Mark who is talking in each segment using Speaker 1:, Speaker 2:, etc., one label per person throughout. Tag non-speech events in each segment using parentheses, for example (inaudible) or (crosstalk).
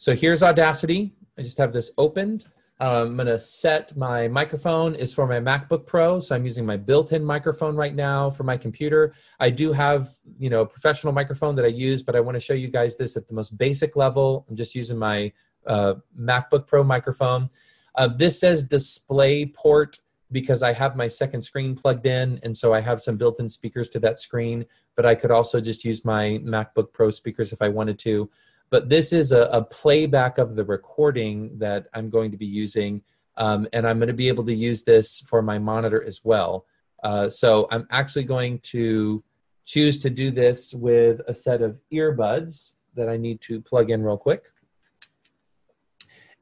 Speaker 1: So here's Audacity. I just have this opened. Um, I'm going to set my microphone is for my MacBook Pro, so I'm using my built-in microphone right now for my computer. I do have, you know, a professional microphone that I use, but I want to show you guys this at the most basic level. I'm just using my uh, MacBook Pro microphone. Uh, this says display port because I have my second screen plugged in, and so I have some built-in speakers to that screen. But I could also just use my MacBook Pro speakers if I wanted to but this is a, a, playback of the recording that I'm going to be using, um, and I'm going to be able to use this for my monitor as well. Uh, so I'm actually going to choose to do this with a set of earbuds that I need to plug in real quick.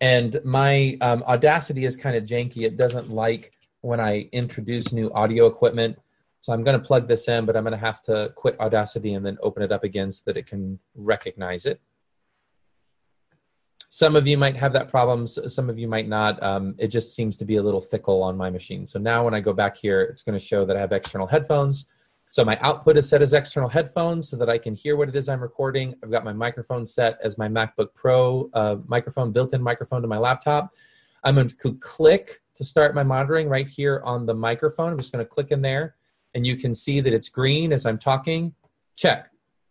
Speaker 1: And my um, Audacity is kind of janky. It doesn't like when I introduce new audio equipment. So I'm going to plug this in, but I'm going to have to quit Audacity and then open it up again so that it can recognize it. Some of you might have that problem. Some of you might not. Um, it just seems to be a little fickle on my machine. So now when I go back here, it's going to show that I have external headphones. So my output is set as external headphones so that I can hear what it is I'm recording. I've got my microphone set as my MacBook Pro uh, microphone, built-in microphone to my laptop. I'm going to click to start my monitoring right here on the microphone. I'm just going to click in there, and you can see that it's green as I'm talking. Check.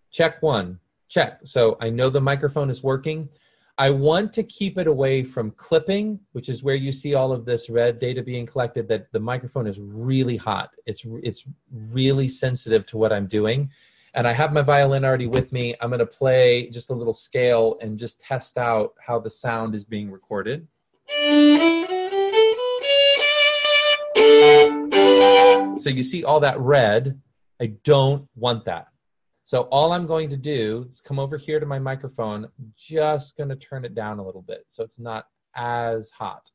Speaker 1: Check one. Check. So I know the microphone is working. I want to keep it away from clipping, which is where you see all of this red data being collected. That the microphone is really hot. It's it's really sensitive to what I'm doing, and I have my violin already with me. I'm going to play just a little scale and just test out how the sound is being recorded. So you see all that red. I don't want that. So all I'm going to do is come over here to my microphone, just going to turn it down a little bit so it's not as hot,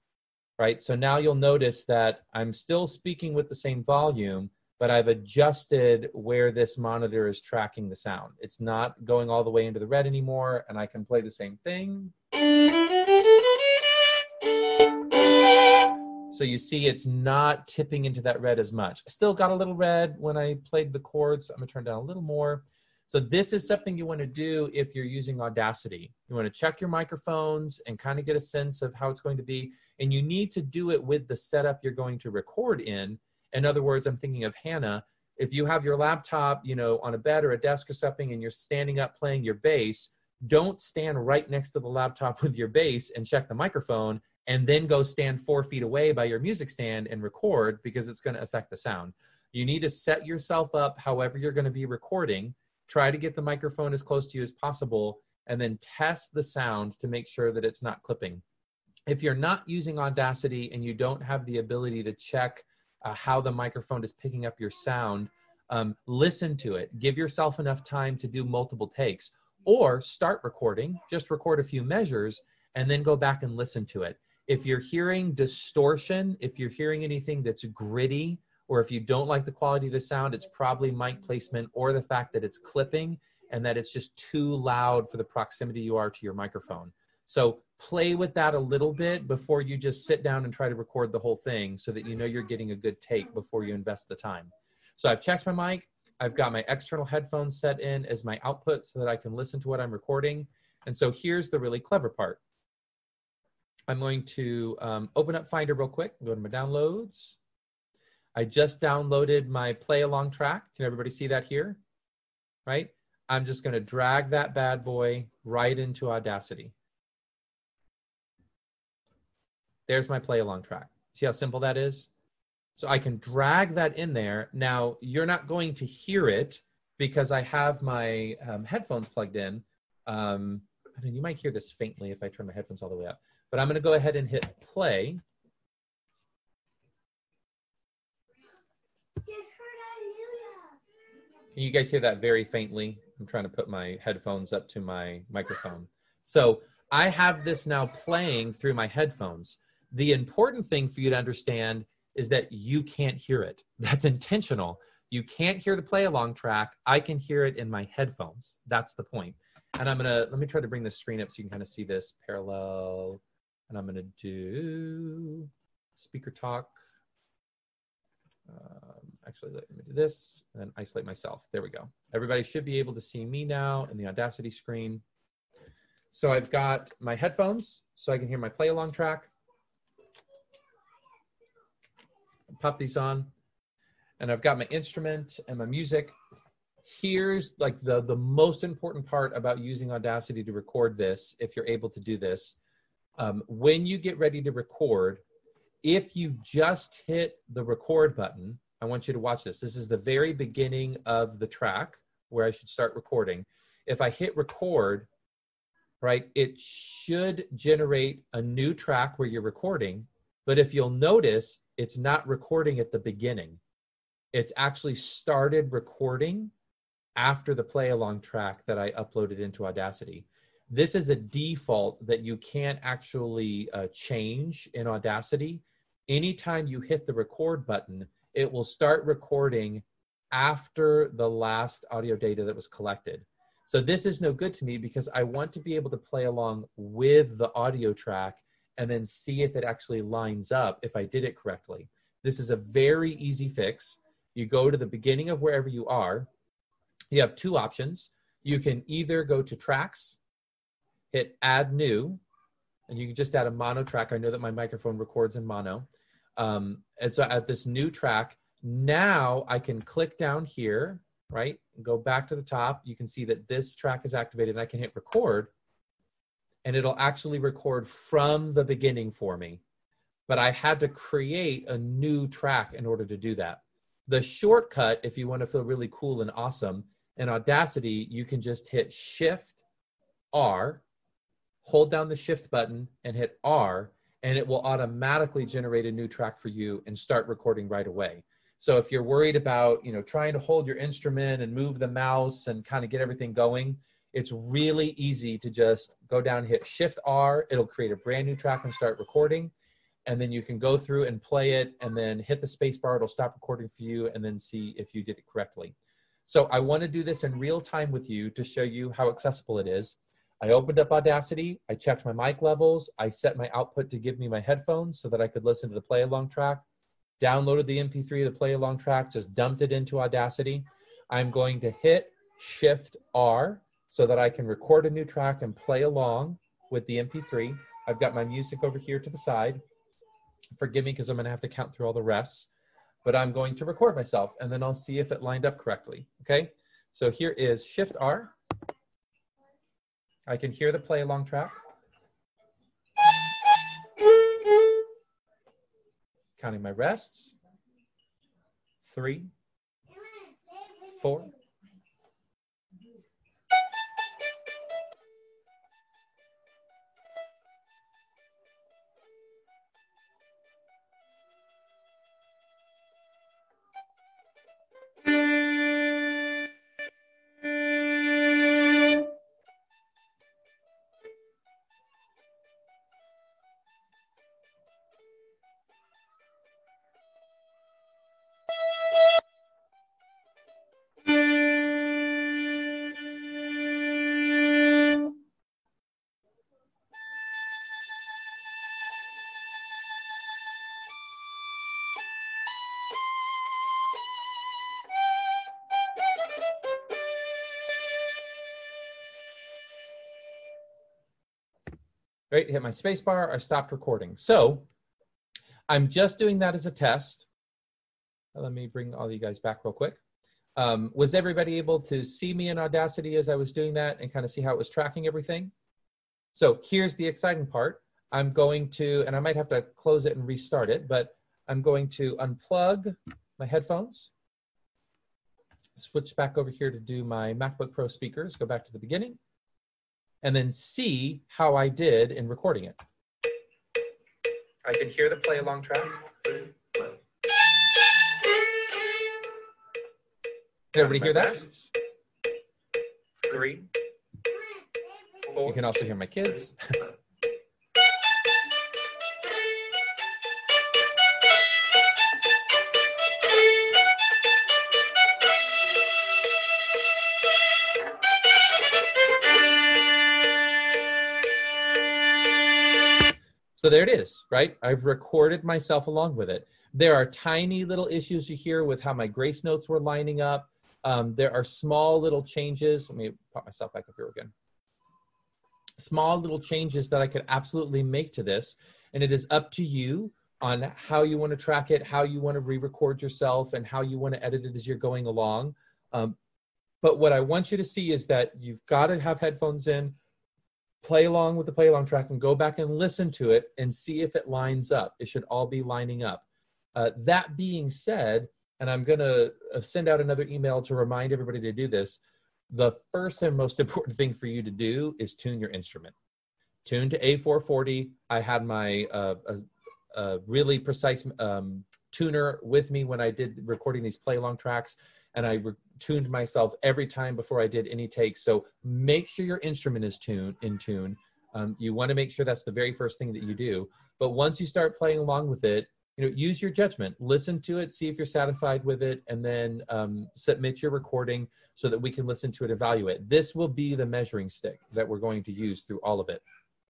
Speaker 1: right? So now you'll notice that I'm still speaking with the same volume, but I've adjusted where this monitor is tracking the sound. It's not going all the way into the red anymore, and I can play the same thing. So you see it's not tipping into that red as much. I Still got a little red when I played the chords. I'm gonna turn down a little more. So this is something you want to do if you're using Audacity. You want to check your microphones and kind of get a sense of how it's going to be. And you need to do it with the setup you're going to record in. In other words, I'm thinking of Hannah. If you have your laptop, you know, on a bed or a desk or something and you're standing up playing your bass, don't stand right next to the laptop (laughs) with your bass and check the microphone and then go stand four feet away by your music stand and record because it's going to affect the sound. You need to set yourself up however you're going to be recording try to get the microphone as close to you as possible and then test the sound to make sure that it's not clipping. If you're not using Audacity and you don't have the ability to check uh, how the microphone is picking up your sound, um, listen to it. Give yourself enough time to do multiple takes or start recording, just record a few measures and then go back and listen to it. If you're hearing distortion, if you're hearing anything that's gritty, or if you don't like the quality of the sound, it's probably mic placement or the fact that it's clipping and that it's just too loud for the proximity you are to your microphone. So play with that a little bit before you just sit down and try to record the whole thing so that you know you're getting a good take before you invest the time. So I've checked my mic. I've got my external headphones set in as my output so that I can listen to what I'm recording. And so here's the really clever part. I'm going to um, open up Finder real quick, go to my downloads. I just downloaded my play along track. Can everybody see that here? Right? I'm just going to drag that bad boy right into Audacity. There's my play along track. See how simple that is? So I can drag that in there. Now, you're not going to hear it because I have my um, headphones plugged in. Um, I mean, you might hear this faintly if I turn my headphones all the way up. But I'm going to go ahead and hit play. Can you guys hear that very faintly? I'm trying to put my headphones up to my microphone. So I have this now playing through my headphones. The important thing for you to understand is that you can't hear it. (laughs) That's intentional. You can't hear the play along track. I can hear it in my headphones. That's the point. And I'm gonna let me try to bring the screen up so you can kind of see this parallel. And I'm gonna do speaker talk. Um, actually, let me do this and isolate myself. There we go. Everybody should be able to see me now in the Audacity screen. So I've got my headphones so I can hear my play along track. Pop these on. And I've got my instrument and my music. Here's like the, the most important part about using Audacity to record this, if you're able to do this. Um, when you get ready to record, if you just hit the record button, I want you to watch this. This is the very beginning of the track where I should start recording. If I hit record, right, it should generate a new track where you're recording. But if you'll notice, it's not recording at the beginning. It's actually started recording after the play along track that I uploaded into Audacity. This is a default that you can't actually uh, change in Audacity. Anytime you hit the record button, it will start recording after the last audio data that was collected. So this is no good to me because I want to be able to play along with the audio track and then see if it actually lines up if I did it correctly. This is a very easy fix. You go to the beginning of wherever you are. You have two options. You can either go to tracks, hit add new, and you can just add a mono track. I know that my microphone records in mono. Um, and so at this new track, now I can click down here, right? Go back to the top. You can see that this track is activated and I can hit record and it'll actually record from the beginning for me. But I had to create a new track in order to do that. The shortcut, if you want to feel really cool and awesome, in Audacity, you can just hit Shift R, hold down the Shift button, and hit R, and it will automatically generate a new track for you and start recording right away. So if you're worried about, you know, trying to hold your instrument and move the mouse and kind of get everything going, it's really easy to just go down, hit Shift R, it'll create a brand new track and start recording. And then you can go through and play it and then hit the space bar, it'll stop recording for you and then see if you did it correctly. So I want to do this in real time with you to show you how accessible it is. I opened up Audacity, I checked my mic levels, I set my output to give me my headphones so that I could listen to the play along track, downloaded the MP3 of the play along track, just dumped it into Audacity. I'm going to hit Shift R so that I can record a new track and play along with the MP3. I've got my music over here to the side. Forgive me because I'm going to have to count through all the rests, but I'm going to record myself and then I'll see if it lined up correctly. Okay, so here is Shift R. I can hear the play along track. Counting my rests. Three, four, right? Hit my spacebar, I stopped recording. So I'm just doing that as a test. Let me bring all you guys back real quick. Um, was everybody able to see me in Audacity as I was doing that and kind of see how it was tracking everything? So here's the exciting part. I'm going to, and I might have to close it and restart it, but I'm going to unplug my headphones, switch back over here to do my MacBook Pro speakers, go back to the beginning and then see how I did in recording it. I can hear the play along track. Did everybody hear that? Three. Four. You can also hear my kids. (laughs) So there it is, right? I've recorded myself along with it. There are tiny little issues you hear with how my grace notes were lining up. Um, there are small little changes. Let me pop myself back up here again. small little changes that I could absolutely make to this. And it is up to you on how you want to track it, how you want to re record yourself, and how you want to edit it as you're going along. Um, but what I want you to see is that you've got to have headphones in, play along with the play along track, and go back and listen to it and see if it lines up. It should all be lining up. Uh, that being said, and I'm going to uh, send out another email to remind everybody to do this. The first and most (laughs) important thing for you to do is tune your instrument. Tune to A440. I had my uh, a, a really precise um, tuner with me when I did recording these play along tracks, and I re- tuned myself every time before I did any takes. So make sure your instrument is tuned in tune. Um, you want to make sure that's the very first thing that you do. But once you start playing along with it, you know use your judgment listen to it see if you're satisfied with it and then um, submit your recording so that we can listen to it evaluate this will be the measuring stick that we're going to use through all of it